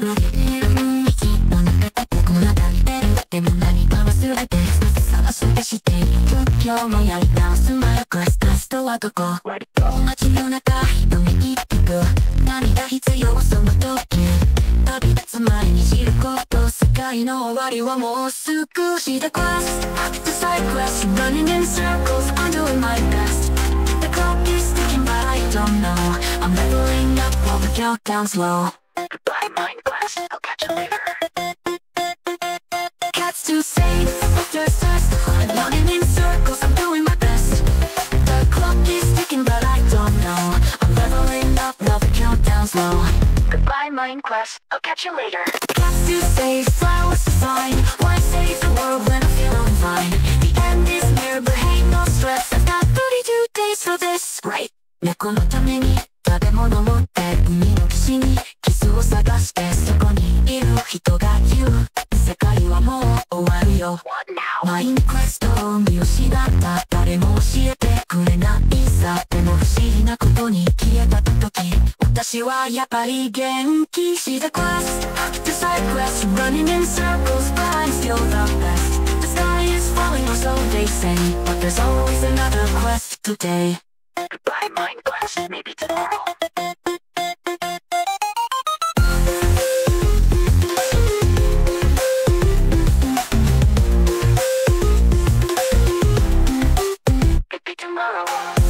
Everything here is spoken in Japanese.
歩いてる道の中で僕も流れてでも何か忘れて探してしている今日もやり直すマイクスタストはどこ街の中人に一服何が必要その時旅立つ前に知ること世界の終わりはもう少しで quest The side quest running in circles I'm doing my best The clock is ticking but I don't know I'm leveling up while the countdown's low Goodbye mind quest I'll catch you later Cats too safe After starts to hunt running in circles I'm doing my best The clock is ticking but I don't know I'm leveling up while the countdown's low Goodbye mind quest I'll catch you later Cats too safe Flowers to sign Why save the world when I'm feeling fine The end is near but hey no stress I've got 32 days for this Right 猫のために食べ物持って海の岸にキス を探してそこにいる人が言う世界はもう終わるよマインクエストを見失った誰も教えてくれないさでも不思議なことに消えた時私はやっぱり元気して quest The side quest running in circles but I'm still the best The sky is falling or so they say But there's always another quest today Goodbye Bye.